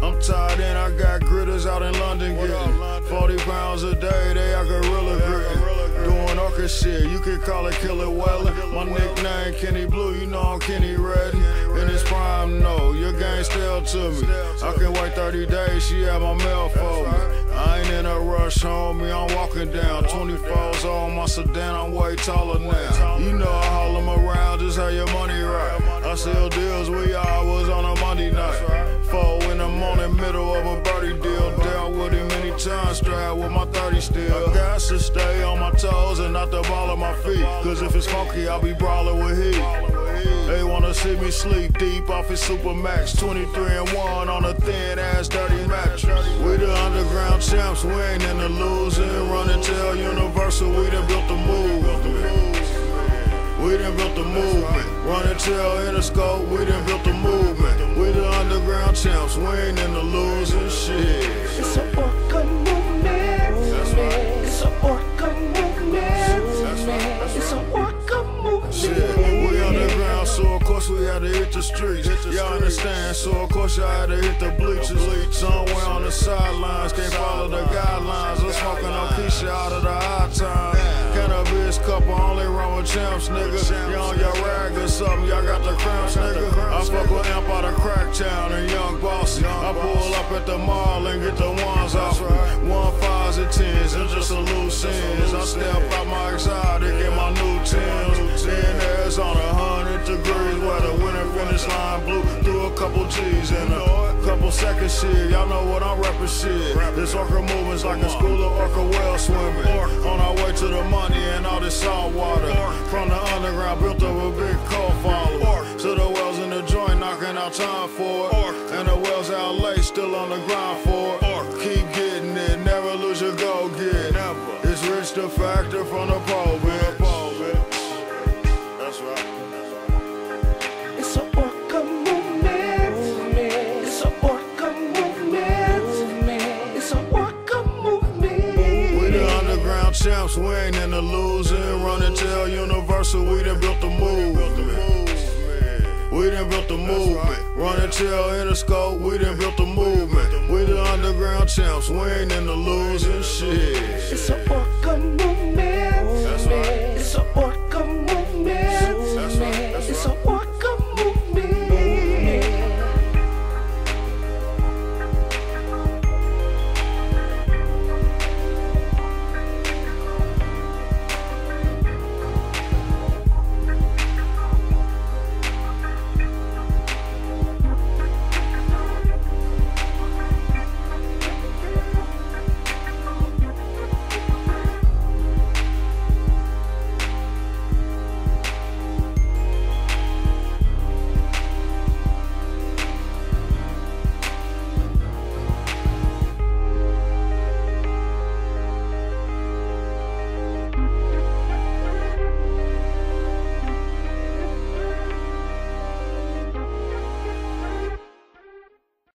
I'm tied in. I got gritters out in London getting 40 pounds a day, they are gorilla gritting. Doing orca shit, you could call it Killer Wellen. My nickname Kenny Blue, you know I'm Kenny Redden. In his prime, no, your game still to me. I can wait 30 days, she had my mail for me. I ain't in a rush, homie, I'm walking down. 24's on my sedan, I'm way taller now. You know I haul them around, just how your money right. I sell deals, we always with my 30 still. I got to stay on my toes and not the ball of my feet. Cause if it's funky, I'll be brawling with heat. They wanna see me sleep deep off his Supermax 23 and 1 on a thin ass dirty mattress. We the underground champs, we ain't in the losing. Run and tell Universal we done built the move. We done built the movement. Run and tell Interscope, we done built the movement. We the underground champs, we ain't in the losing shit. Had to hit the streets. Y'all understand, so of course y'all had to hit the bleachers. Somewhere on the sidelines, can't follow the guidelines. I'm smoking on Keisha out of the high time. Cannabis couple only run with champs, nigga. Y'all on your rag or something, y'all got the cramps, nigga. I fuck with Amp out of Cracktown and Young Bossy. I pull up at the mall and get the line blue. Threw a couple G's in a couple seconds shit. Y'all know what I'm rapping shit. This orca movement's like a school of orca well swimming. On our way to the money and all this salt water. From the underground, built up a big cold follower. To the wells in the joint, knocking out time for it. And the wells out late, still on the grind for it. Keep getting it, never lose your go get. It's rich the factor from the pole, champs, we ain't in the losing. Run and tell Universal, we done built the move. We done built the movement. Run and tell Interscope, we done built the movement. We the underground champs, we ain't in the losing shit. It's a